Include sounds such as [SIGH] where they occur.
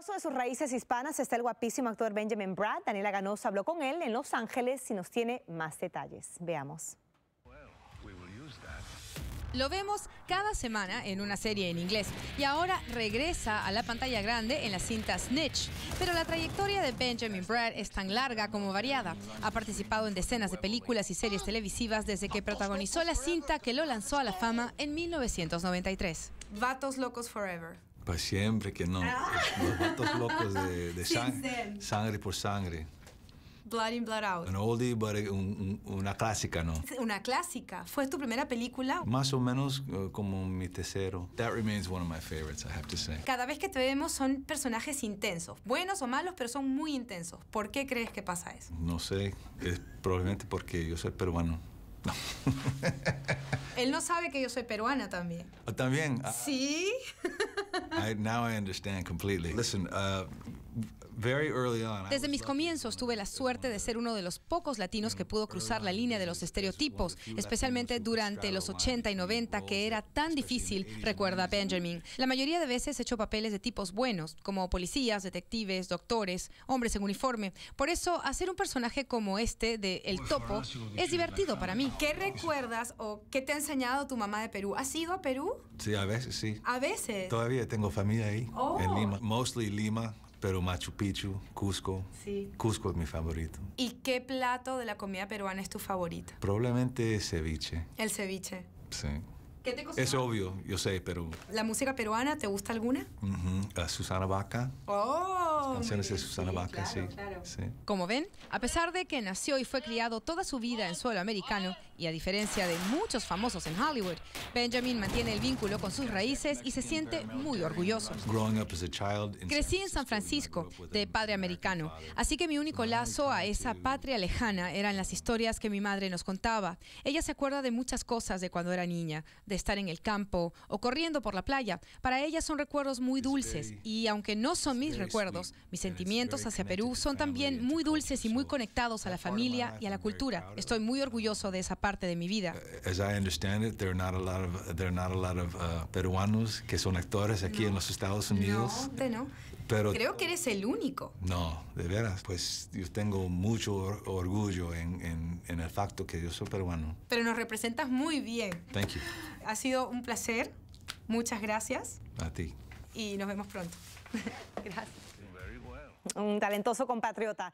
Orgulloso de sus raíces hispanas está el guapísimo actor Benjamin Brad. Daniela Ganosa habló con él en Los Ángeles y nos tiene más detalles. Veamos. Lo vemos cada semana en una serie en inglés y ahora regresa a la pantalla grande en la cinta Snitch. Pero la trayectoria de Benjamin Brad es tan larga como variada. Ha participado en decenas de películas y series televisivas desde que protagonizó la cinta que lo lanzó a la fama en 1993. Vatos Locos Forever. Pues siempre que no. Los vatos locos de, de sang- Sin sangre por sangre. Blood in, Blood Out. Un oldie, but un- un- una clásica, ¿no? Una clásica. ¿Fue tu primera película? Más o menos eh, como mi tercero. That remains one of my favorites, I have to say. Cada vez que te vemos son personajes intensos. Buenos o malos, pero son muy intensos. ¿Por qué crees que pasa eso? No sé, es probablemente porque yo soy peruano. No. [LAUGHS] Él no sabe que yo soy peruana también. También, ah, ¿Sí? [LAUGHS] I, now I understand completely. Listen, uh, very early on. I Desde mis comienzos tuve la suerte de ser uno de los pocos latinos que pudo cruzar la línea de los estereotipos, especialmente durante los 80 y 90, que era tan difícil, recuerda Benjamin. La mayoría de veces he hecho papeles de tipos buenos, como policías, detectives, doctores, hombres en uniforme. Por eso, hacer un personaje como este de El Topo es divertido para mí. ¿Qué recuerdas o qué te ha enseñado tu mamá de Perú? ¿Has ido a Perú? Sí, a veces sí. A veces. Todavía tengo familia ahí, Oh. en Lima. Mostly Lima, pero Machu Picchu, Cusco. Sí. Cusco es mi favorito. ¿Y qué plato de la comida peruana es tu favorita? Probablemente ceviche, El ceviche. sí. ¿Qué te cocina? Es obvio, yo sé, pero ¿La música peruana te gusta alguna? ujú, a Susana Vaca, Oh, canciones de. Susana Sí, Vaca, claro, sí, claro. sí. Como ven, a pesar de que nació y fue criado toda su vida en suelo americano, y a diferencia de muchos famosos en Hollywood, Benjamin mantiene el vínculo con sus raíces y se siente muy orgulloso. Growing up as a child in Crecí en San Francisco, de padre americano, así que mi único lazo a esa patria lejana eran las historias que mi madre nos contaba. Ella se acuerda de muchas cosas de cuando era niña, de estar en el campo o corriendo por la playa. Para ella son recuerdos muy dulces y aunque no son mis recuerdos, mis sentimientos hacia Perú son también muy dulces y muy conectados a la familia y a la cultura. Estoy muy orgulloso de esa parte de mi vida. As I understand it, there are not a lot of there are not a lot of uh, peruanos que son actores aquí en los Estados Unidos. No, no. Pero Creo que eres el único. no, de veras, pues yo tengo mucho or- orgullo en, en, en el facto que yo soy peruano. Pero nos representas muy bien. Thank you. Ha sido un placer. Muchas gracias A ti. Y nos vemos pronto. [LAUGHS] gracias. Un talentoso compatriota.